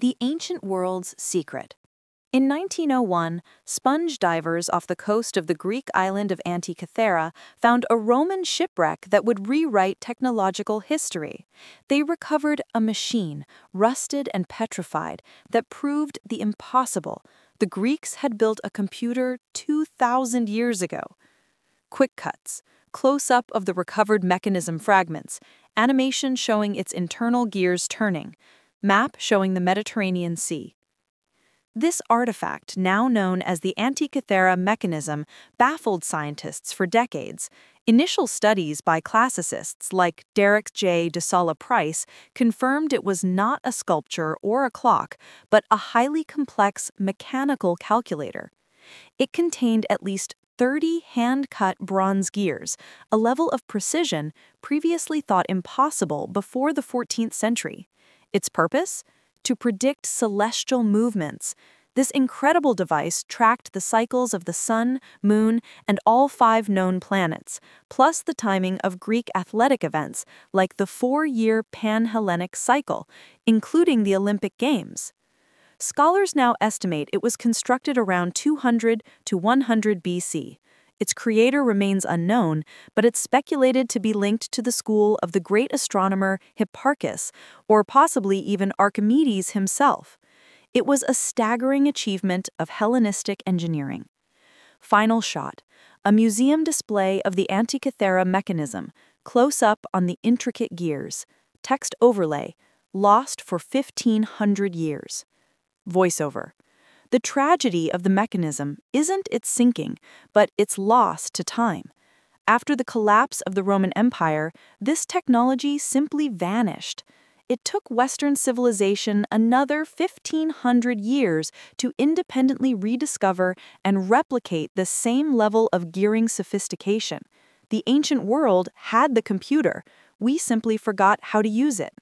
The Ancient World's Secret. In 1901, sponge divers off the coast of the Greek island of Antikythera found a Roman shipwreck that would rewrite technological history. They recovered a machine, rusted and petrified, that proved the impossible. The Greeks had built a computer 2,000 years ago. Quick cuts, close up of the recovered mechanism fragments, animation showing its internal gears turning map showing the Mediterranean Sea. This artifact, now known as the Antikythera mechanism, baffled scientists for decades. Initial studies by classicists like Derek J. de Solla Price confirmed it was not a sculpture or a clock, but a highly complex mechanical calculator. It contained at least 30 hand-cut bronze gears, a level of precision previously thought impossible before the 14th century. Its purpose? To predict celestial movements. This incredible device tracked the cycles of the Sun, Moon, and all five known planets, plus the timing of Greek athletic events like the four-year Pan-Hellenic cycle, including the Olympic Games. Scholars now estimate it was constructed around 200 to 100 BC, its creator remains unknown, but it's speculated to be linked to the school of the great astronomer Hipparchus, or possibly even Archimedes himself. It was a staggering achievement of Hellenistic engineering. Final shot a museum display of the Antikythera mechanism, close up on the intricate gears, text overlay, lost for 1500 years. Voiceover. The tragedy of the mechanism isn't its sinking, but its loss to time. After the collapse of the Roman Empire, this technology simply vanished. It took Western civilization another 1500 years to independently rediscover and replicate the same level of gearing sophistication. The ancient world had the computer, we simply forgot how to use it.